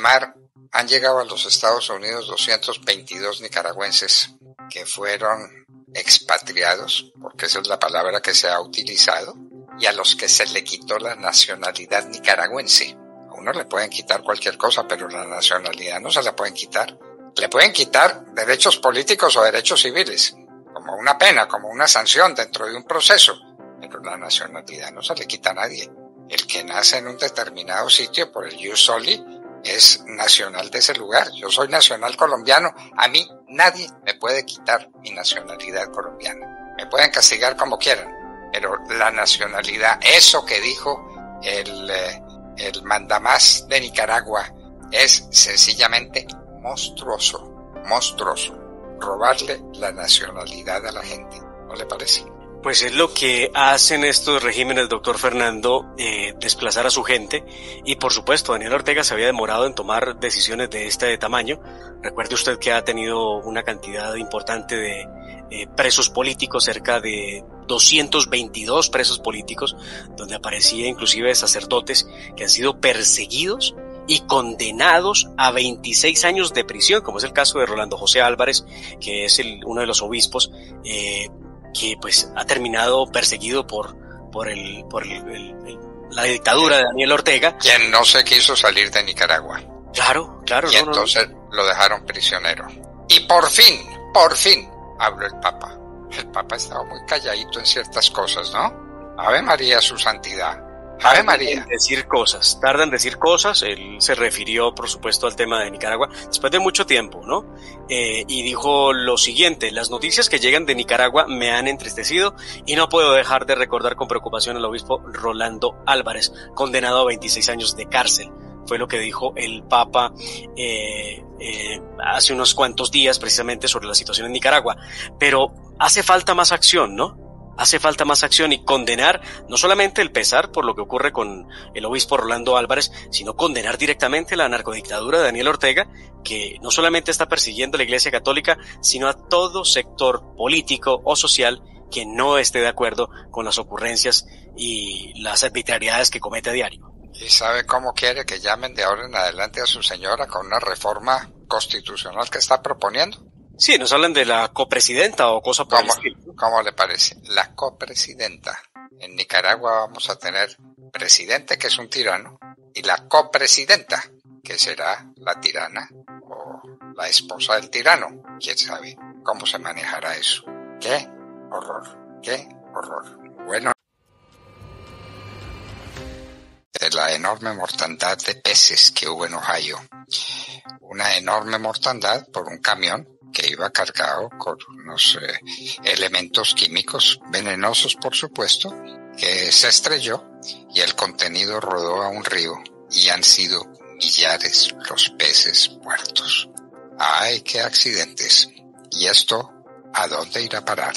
Mar, han llegado a los Estados Unidos 222 nicaragüenses que fueron expatriados, porque esa es la palabra que se ha utilizado, y a los que se le quitó la nacionalidad nicaragüense. A uno le pueden quitar cualquier cosa, pero la nacionalidad no se la pueden quitar. Le pueden quitar derechos políticos o derechos civiles, como una pena, como una sanción dentro de un proceso, pero la nacionalidad no se le quita a nadie. El que nace en un determinado sitio por el Ius Soli es nacional de ese lugar. Yo soy nacional colombiano. A mí nadie me puede quitar mi nacionalidad colombiana. Me pueden castigar como quieran, pero la nacionalidad, eso que dijo el, eh, el mandamás de Nicaragua, es sencillamente monstruoso, monstruoso. Robarle la nacionalidad a la gente. ¿No le parece? Pues es lo que hacen estos regímenes, doctor Fernando, eh, desplazar a su gente. Y por supuesto, Daniel Ortega se había demorado en tomar decisiones de este tamaño. Recuerde usted que ha tenido una cantidad importante de eh, presos políticos, cerca de 222 presos políticos, donde aparecía inclusive sacerdotes que han sido perseguidos y condenados a 26 años de prisión, como es el caso de Rolando José Álvarez, que es el, uno de los obispos eh, que pues ha terminado perseguido por, por, el, por la dictadura de Daniel Ortega. Quien no se quiso salir de Nicaragua. Claro, claro. Y entonces lo dejaron prisionero. Y por fin, por fin, habló el Papa. El Papa estaba muy calladito en ciertas cosas, ¿no? Ave María, su santidad. Ave María. En decir cosas, tarda en decir cosas. Él se refirió, por supuesto, al tema de Nicaragua después de mucho tiempo, ¿no? Eh, y dijo lo siguiente: las noticias que llegan de Nicaragua me han entristecido y no puedo dejar de recordar con preocupación al obispo Rolando Álvarez, condenado a 26 años de cárcel. Fue lo que dijo el Papa eh, eh, hace unos cuantos días, precisamente sobre la situación en Nicaragua. Pero hace falta más acción, ¿no? Hace falta más acción y condenar no solamente el pesar por lo que ocurre con el obispo Rolando Álvarez, sino condenar directamente la narcodictadura de Daniel Ortega, que no solamente está persiguiendo a la Iglesia Católica, sino a todo sector político o social que no esté de acuerdo con las ocurrencias y las arbitrariedades que comete a diario. ¿Y sabe cómo quiere que llamen de ahora en adelante a su señora con una reforma constitucional que está proponiendo? Sí, nos hablan de la copresidenta o cosa por ¿Cómo, ¿Cómo le parece? La copresidenta. En Nicaragua vamos a tener presidente, que es un tirano, y la copresidenta, que será la tirana o la esposa del tirano. ¿Quién sabe cómo se manejará eso? ¡Qué horror! ¡Qué horror! Bueno, de la enorme mortandad de peces que hubo en Ohio. Una enorme mortandad por un camión que iba cargado con unos eh, elementos químicos venenosos, por supuesto, que se estrelló y el contenido rodó a un río y han sido millares los peces muertos. ¡Ay, qué accidentes! ¿Y esto a dónde irá a parar?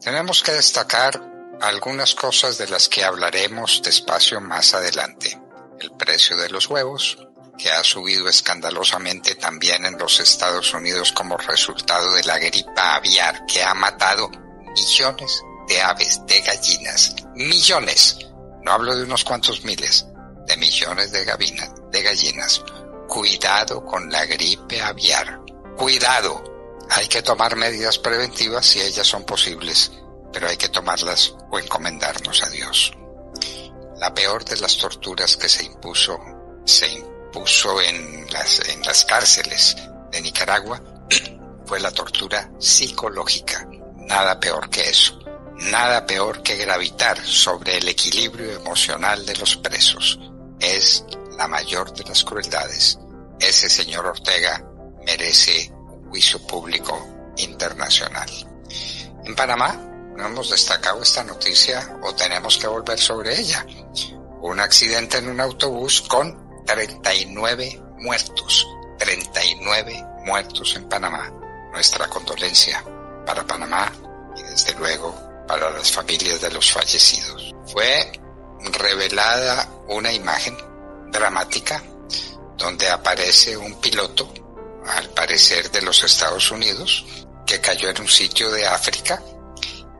Tenemos que destacar algunas cosas de las que hablaremos despacio más adelante. El precio de los huevos, que ha subido escandalosamente también en los Estados Unidos como resultado de la gripa aviar que ha matado millones de aves, de gallinas, millones, no hablo de unos cuantos miles, de millones de, de gallinas. Cuidado con la gripe aviar, cuidado. Hay que tomar medidas preventivas si ellas son posibles, pero hay que tomarlas o encomendarnos a Dios. La peor de las torturas que se impuso, se impuso puso en las, cárceles de Nicaragua fue la tortura psicológica. Nada peor que eso. Nada peor que gravitar sobre el equilibrio emocional de los presos. Es la mayor de las crueldades. Ese señor Ortega merece juicio público internacional. En Panamá no hemos destacado esta noticia o tenemos que volver sobre ella. Un accidente en un autobús con 39 muertos, 39 muertos en Panamá. Nuestra condolencia para Panamá y desde luego para las familias de los fallecidos. Fue revelada una imagen dramática donde aparece un piloto, al parecer de los Estados Unidos, que cayó en un sitio de África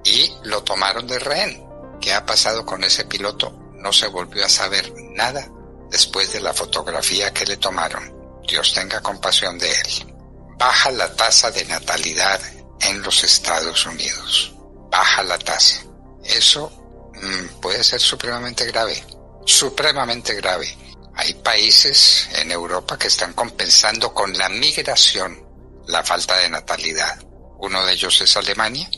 y lo tomaron de rehén. ¿Qué ha pasado con ese piloto? No se volvió a saber nada después de la fotografía que le tomaron. Dios tenga compasión de él. Baja la tasa de natalidad en los Estados Unidos. Baja la tasa. Eso mm, puede ser supremamente grave. Supremamente grave. Hay países en Europa que están compensando con la migración la falta de natalidad. Uno de ellos es Alemania.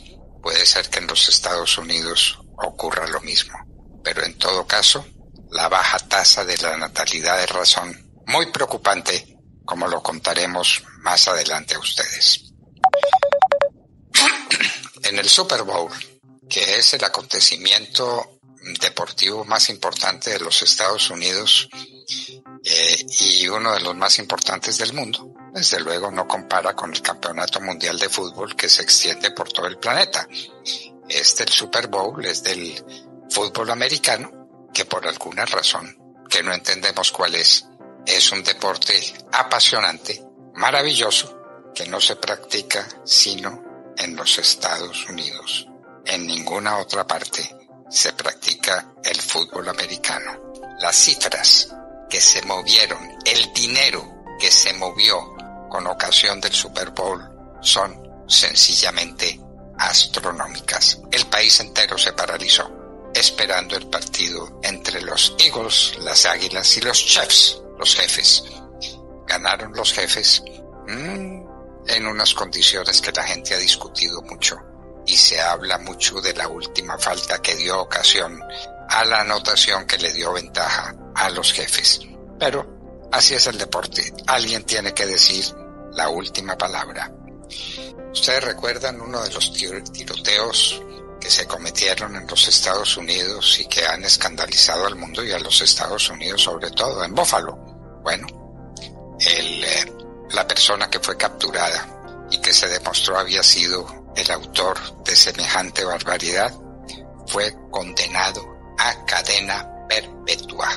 Puede ser que en los Estados Unidos ocurra lo mismo. Pero en todo caso, la baja tasa de la natalidad es razón muy preocupante, como lo contaremos más adelante a ustedes. en el Super Bowl, que es el acontecimiento deportivo más importante de los Estados Unidos eh, y uno de los más importantes del mundo, desde luego no compara con el Campeonato Mundial de Fútbol que se extiende por todo el planeta. Este, el Super Bowl, es del fútbol americano, que por alguna razón, que no entendemos cuál es, es un deporte apasionante, maravilloso, que no se practica sino en los Estados Unidos. En ninguna otra parte se practica el fútbol americano. Las cifras que se movieron, el dinero que se movió con ocasión del Super Bowl son sencillamente astronómicas. El país entero se paralizó esperando el partido entre los Eagles, las Águilas y los Chefs, los jefes. Ganaron los jefes mmm, en unas condiciones que la gente ha discutido mucho y se habla mucho de la última falta que dio ocasión a la anotación que le dio ventaja a los jefes. Pero así es el deporte. Alguien tiene que decir la última palabra. Ustedes recuerdan uno de los tiroteos se cometieron en los Estados Unidos y que han escandalizado al mundo y a los Estados Unidos sobre todo, en Buffalo. Bueno, el, eh, la persona que fue capturada y que se demostró había sido el autor de semejante barbaridad fue condenado a cadena perpetua.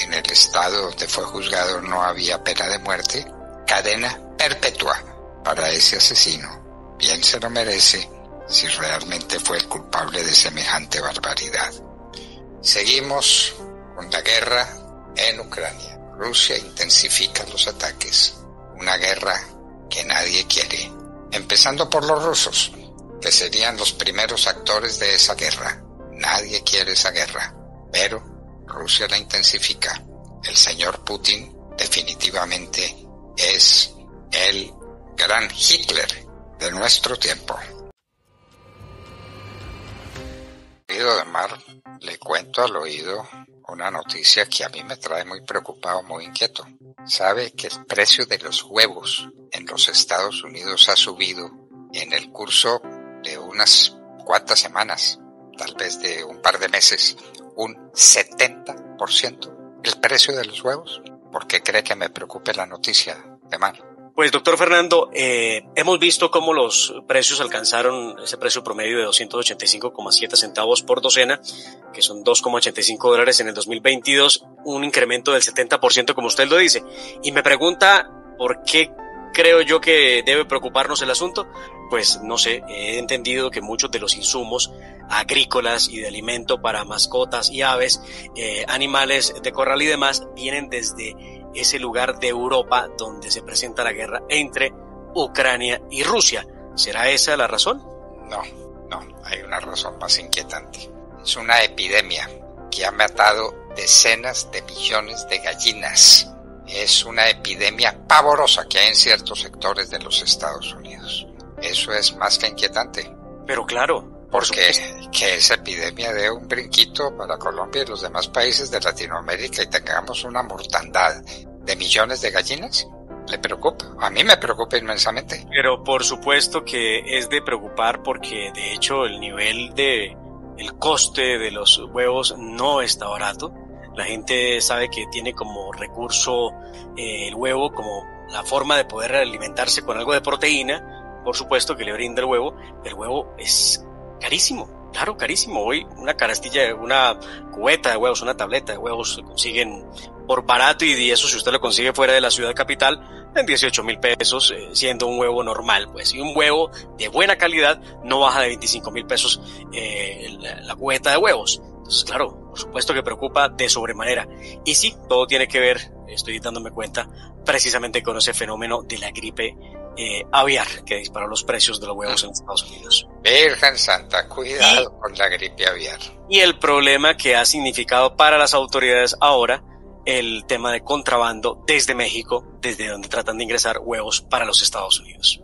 En el estado donde fue juzgado no había pena de muerte, cadena perpetua para ese asesino. Bien se lo merece si realmente fue el culpable de semejante barbaridad. Seguimos con la guerra en Ucrania. Rusia intensifica los ataques. Una guerra que nadie quiere. Empezando por los rusos, que serían los primeros actores de esa guerra. Nadie quiere esa guerra, pero Rusia la intensifica. El señor Putin definitivamente es el gran Hitler de nuestro tiempo. De mar, le cuento al oído una noticia que a mí me trae muy preocupado, muy inquieto. Sabe que el precio de los huevos en los Estados Unidos ha subido en el curso de unas cuantas semanas, tal vez de un par de meses, un 70% el precio de los huevos. ¿Por qué cree que me preocupe la noticia de mar? Pues doctor Fernando, eh, hemos visto cómo los precios alcanzaron ese precio promedio de 285,7 centavos por docena, que son 2,85 dólares en el 2022, un incremento del 70% como usted lo dice. Y me pregunta por qué creo yo que debe preocuparnos el asunto? Pues no sé, he entendido que muchos de los insumos agrícolas y de alimento para mascotas y aves, eh, animales de corral y demás, vienen desde ese lugar de Europa donde se presenta la guerra entre Ucrania y Rusia. ¿Será esa la razón? No, no, hay una razón más inquietante. Es una epidemia que ha matado decenas de millones de gallinas es una epidemia pavorosa que hay en ciertos sectores de los Estados Unidos. Eso es más que inquietante. Pero claro, porque que esa epidemia dé un brinquito para Colombia y los demás países de Latinoamérica y tengamos una mortandad de millones de gallinas, le preocupa. A mí me preocupa inmensamente. Pero por supuesto que es de preocupar porque de hecho el nivel de el coste de los huevos no está barato la gente sabe que tiene como recurso eh, el huevo como la forma de poder alimentarse con algo de proteína, por supuesto que le brinda el huevo, el huevo es carísimo, claro, carísimo. Hoy una carastilla, una cubeta de huevos, una tableta de huevos se consiguen por barato y eso si usted lo consigue fuera de la ciudad capital en 18 mil pesos, eh, siendo un huevo normal, pues. Y un huevo de buena calidad no baja de 25 mil pesos eh, la, la, cubeta de huevos Entonces, claro, por supuesto que preocupa de sobremanera. Y sí, todo tiene que ver, estoy dándome cuenta, precisamente con ese fenómeno de la gripe eh, aviar que disparó los precios de los huevos en Estados Unidos. Virgen Santa, cuidado con la gripe aviar. Y el problema que ha significado para las autoridades ahora el tema de contrabando desde México, desde donde tratan de ingresar huevos para los Estados Unidos.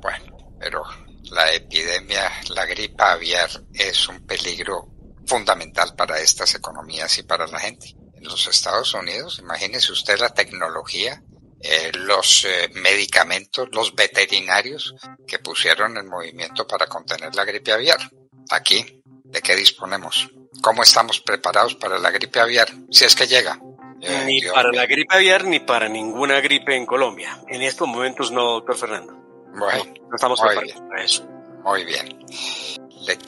Bueno, pero la epidemia, la gripe aviar es un peligro fundamental para estas economías y para la gente. En los Estados Unidos, imagínese usted la tecnología, eh, los eh, medicamentos, los veterinarios que pusieron en movimiento para contener la gripe aviar. Aquí, ¿de qué disponemos? ¿Cómo estamos preparados para la gripe aviar? Si es que llega. Eh, ni para la gripe aviar ni para ninguna gripe en Colombia. En estos momentos no, doctor Fernando. Bueno, no, estamos preparados para eso. Muy bien. Le